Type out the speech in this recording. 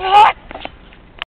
What?